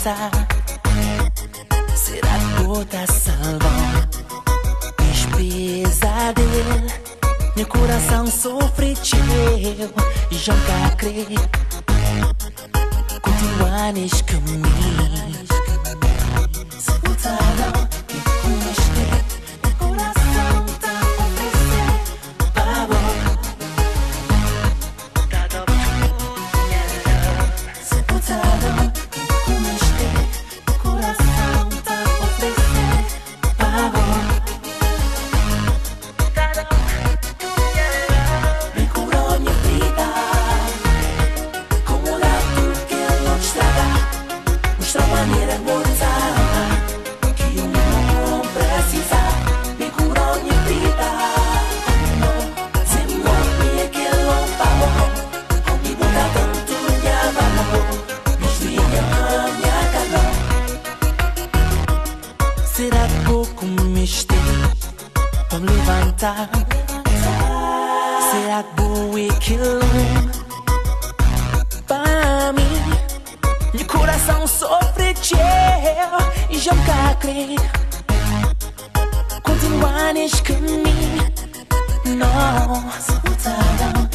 levantar. Será te salvar? Meus pesadelos, meu coração sofre teu. E nunca creio. Continuar neste Será pouco mistério para me levantar? Será que vou aquilo para mim? Meu coração sofre e nunca creio continuar neste caminho. Nossa, putada.